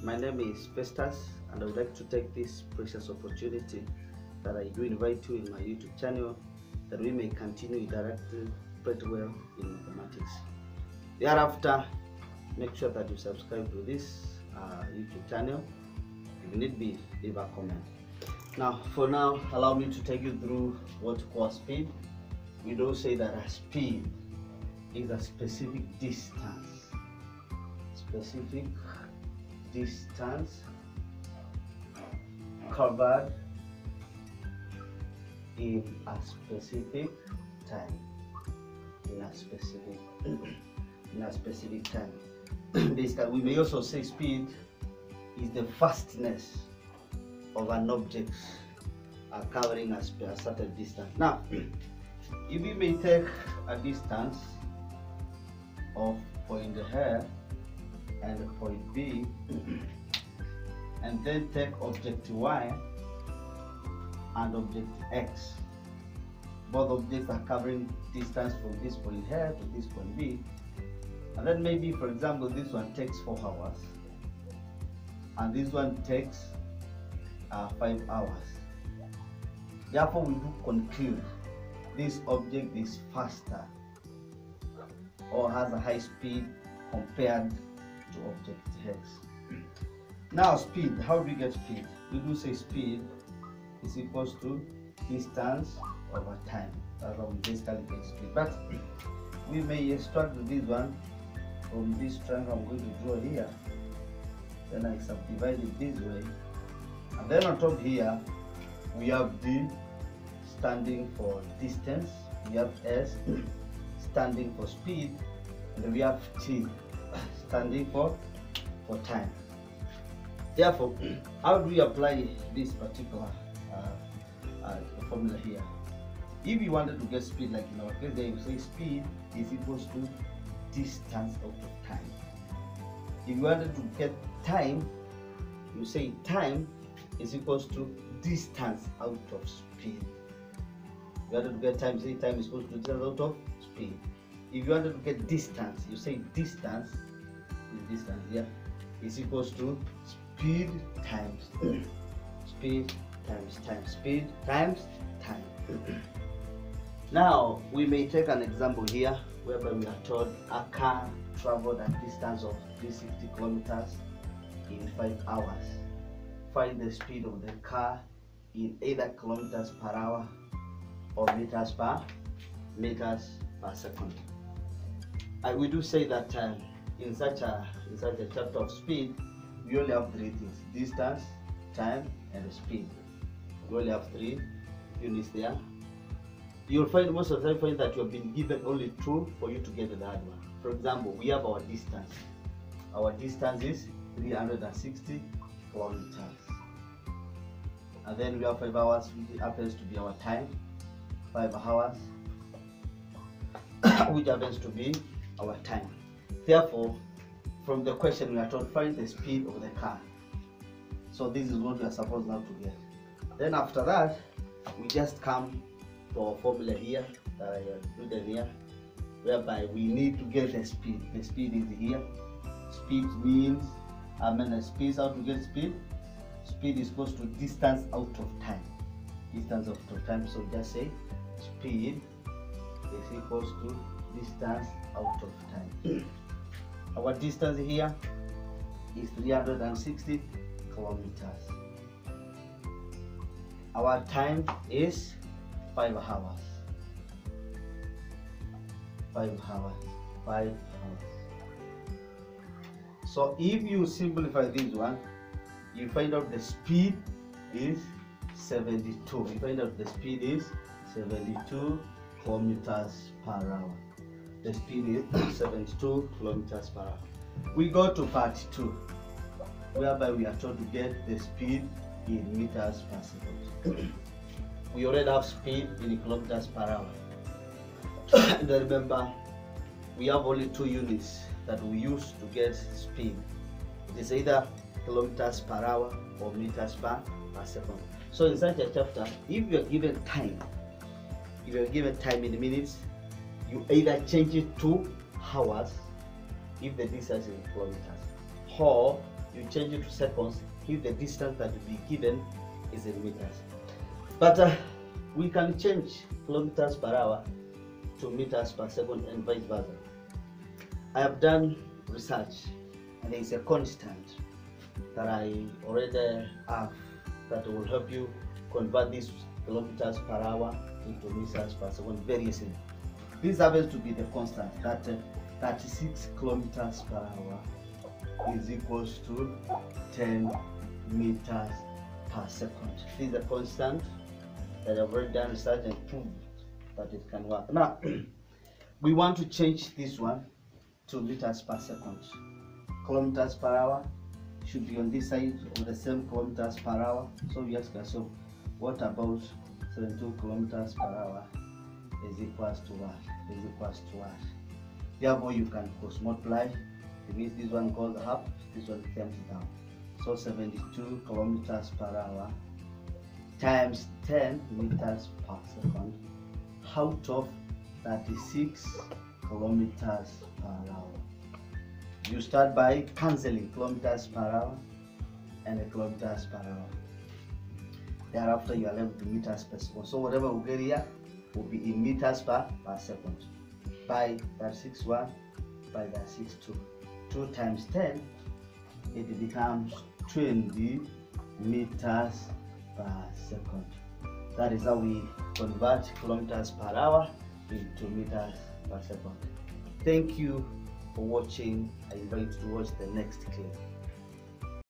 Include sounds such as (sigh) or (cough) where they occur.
My name is Festus, and I would like to take this precious opportunity that I do invite you in my YouTube channel that we may continue interacting pretty well in mathematics. Thereafter, make sure that you subscribe to this uh, YouTube channel. If you need be, leave a comment. Now, for now, allow me to take you through what we call speed. We don't say that a speed is a specific distance. Specific distance covered in a specific time. In a specific (clears throat) in a specific time. (clears throat) Basically, we may also say speed is the fastness of an object uh, covering a, a certain distance. Now, (clears throat) if we may take a distance of point A and point B, and then take object Y and object X. Both objects are covering distance from this point here to this point B. And then maybe, for example, this one takes 4 hours, and this one takes uh, 5 hours. Therefore, we do conclude this object is faster or has a high speed compared to object X. Now, speed, how do we get speed? We do say speed is equals to distance over time. That's how we basically get speed. But we may extract this one from this triangle I'm going to draw here. Then I subdivide it this way. And then on top here, we have D standing for distance. We have S standing for speed. And we have T standing for, for time. Therefore, (clears throat) how do we apply this particular uh, uh, formula here? If you wanted to get speed, like in our case, they will say speed is equals to distance out of time. If you wanted to get time, you say time is equals to distance out of speed. If you wanted to get time, say time is equals to distance out of speed. If you wanted to get distance, you say distance is distance here is equals to speed times (clears throat) speed times time speed times time. (clears throat) Now we may take an example here whereby we are told a car traveled a distance of 360 kilometers in 5 hours. Find the speed of the car in either kilometers per hour or meters per meters per second. I, we do say that um, in such a in such a chapter of speed we only have three things distance time and speed. We only have three units there. You'll find most of the time find that you have been given only two for you to get the third one. For example we have our distance. Our distance is 360 kilometers. And then we have five hours which happens to be our time five hours (coughs) which happens to be our time therefore from the question we are told find the speed of the car. So this is what we are supposed now to get. Then after that we just come to our formula here that i uh, have written here whereby we need to get the speed. The speed is here. Speed means i mean the speed how to get speed? Speed is equals to distance out of time. Distance out of time so just say speed is equals to distance out of time our distance here is 360 kilometers. Our time is 5 hours. 5 hours. 5 hours. So if you simplify this one you find out the speed is 72 you find out the speed is 72 kilometers per hour the speed is 72 kilometers per hour. We go to part 2, whereby we are told to get the speed in meters per second. (clears throat) we already have speed in kilometers per hour. (clears throat) and remember, we have only two units that we use to get speed. It is either kilometers per hour or meters per, per second. So in such a chapter, if you are given time, if you are given time in minutes, you either change it to hours if the distance is in kilometers or you change it to seconds if the distance that will be given is in meters. But uh, we can change kilometers per hour to meters per second and vice versa. I have done research and there is a constant that I already have that will help you convert these kilometers per hour into meters per second very easily. This happens to be the constant that uh, 36 kilometers per hour is equals to 10 meters per second. This is a constant that I've already done research and proved that it can work. Now, (clears throat) we want to change this one to meters per second. Kilometers per hour should be on this side of the same kilometers per hour. So we ask ourselves, what about 72 kilometers per hour is equals to what? Is equals to what? Therefore, you can cross multiply. It means this one goes up, this one comes down. So 72 kilometers per hour times 10 meters per second out of 36 kilometers per hour. You start by cancelling kilometers per hour and the kilometers per hour. Thereafter, you are left with meters per second. So whatever we get here will be in meters per, per second. By that 6 1, by that 6 2. 2 times 10, it becomes 20 meters per second. That is how we convert kilometers per hour into meters per second. Thank you for watching. I invite you to watch the next clip.